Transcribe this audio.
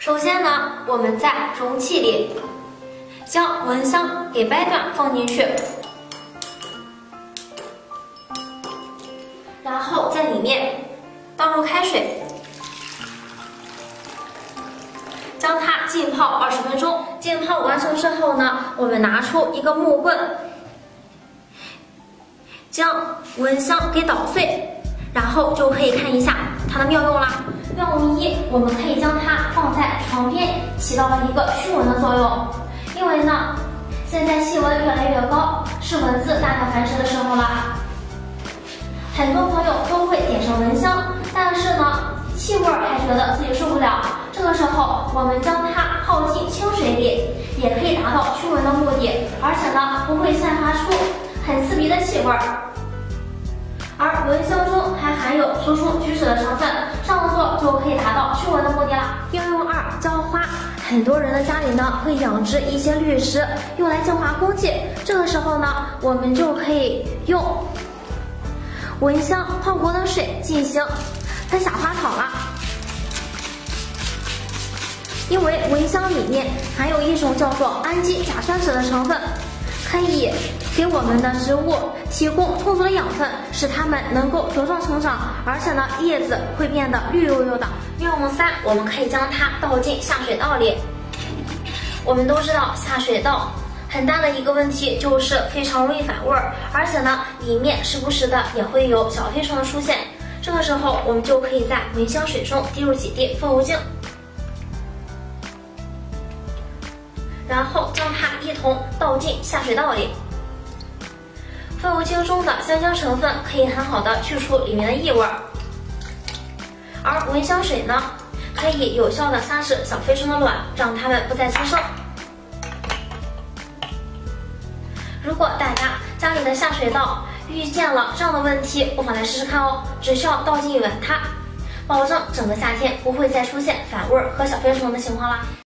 首先呢，我们在容器里将蚊香给掰断放进去，然后在里面倒入开水，将它浸泡二十分钟。浸泡完成之后呢，我们拿出一个木棍，将蚊香给捣碎，然后就可以看一下它的妙用啦。妙用一，我们可以将它放旁边，起到了一个驱蚊的作用。因为呢，现在气温越来越高，是蚊子大量繁殖的时候了。很多朋友都会点上蚊香，但是呢，气味还觉得自己受不了。这个时候，我们将它泡进清水里，也可以达到驱蚊的目的，而且呢，不会散发出很刺鼻的气味。而蚊香中还含有除虫驱使的成分，这样做就可以达到驱蚊的目的啦。很多人的家里呢会养殖一些绿植，用来净化空气。这个时候呢，我们就可以用蚊香泡过的水进行喷洒花草了。因为蚊香里面含有一种叫做氨基甲酸酯的成分，可以。给我们的植物提供充足的养分，使它们能够茁壮成长，而且呢，叶子会变得绿油油的。妙用三，我们可以将它倒进下水道里。我们都知道下水道很大的一个问题就是非常容易反味儿，而且呢，里面时不时的也会有小飞虫的出现。这个时候，我们就可以在蚊香水中滴入几滴风油精，然后将它一同倒进下水道里。风油精中的香精成分可以很好的去除里面的异味，而蚊香水呢，可以有效的杀死小飞虫的卵，让它们不再滋生。如果大家家里的下水道遇见了这样的问题，不妨来试试看哦。只需要倒进一碗它，保证整个夏天不会再出现反味和小飞虫的情况啦。